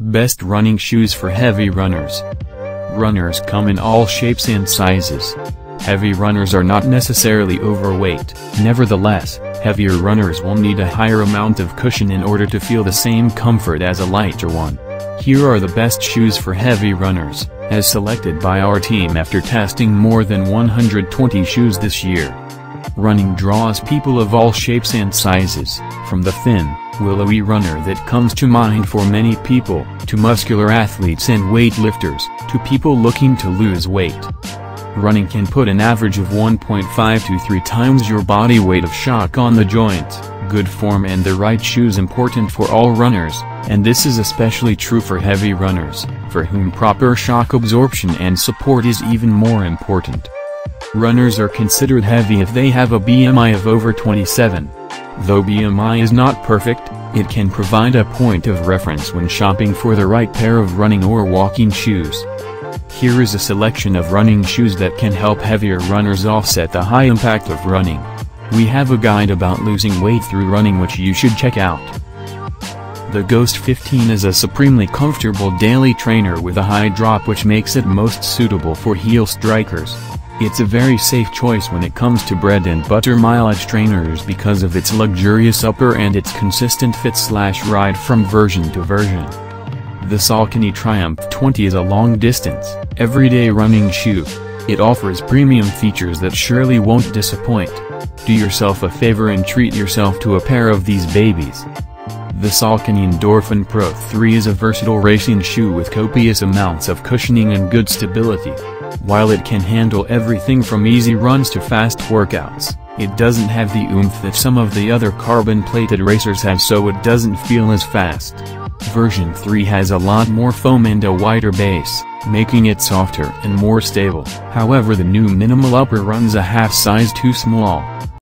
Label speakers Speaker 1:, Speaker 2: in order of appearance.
Speaker 1: Best running shoes for heavy runners. Runners come in all shapes and sizes. Heavy runners are not necessarily overweight, nevertheless, heavier runners will need a higher amount of cushion in order to feel the same comfort as a lighter one. Here are the best shoes for heavy runners, as selected by our team after testing more than 120 shoes this year. Running draws people of all shapes and sizes, from the thin, willowy runner that comes to mind for many people, to muscular athletes and weightlifters, to people looking to lose weight. Running can put an average of 1.5 to 3 times your body weight of shock on the joints, good form and the right shoes important for all runners, and this is especially true for heavy runners, for whom proper shock absorption and support is even more important. Runners are considered heavy if they have a BMI of over 27. Though BMI is not perfect, it can provide a point of reference when shopping for the right pair of running or walking shoes. Here is a selection of running shoes that can help heavier runners offset the high impact of running. We have a guide about losing weight through running which you should check out. The Ghost 15 is a supremely comfortable daily trainer with a high drop which makes it most suitable for heel strikers. It's a very safe choice when it comes to bread and butter mileage trainers because of its luxurious upper and its consistent fit slash ride from version to version. The Saucony Triumph 20 is a long-distance, everyday running shoe. It offers premium features that surely won't disappoint. Do yourself a favor and treat yourself to a pair of these babies. The Saucony Endorphin Pro 3 is a versatile racing shoe with copious amounts of cushioning and good stability. While it can handle everything from easy runs to fast workouts, it doesn't have the oomph that some of the other carbon-plated racers have so it doesn't feel as fast. Version 3 has a lot more foam and a wider base, making it softer and more stable. However the new minimal upper runs a half size too small.